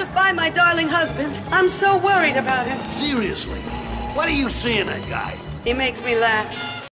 to find my darling husband. I'm so worried about him. Seriously, what do you see in that guy? He makes me laugh.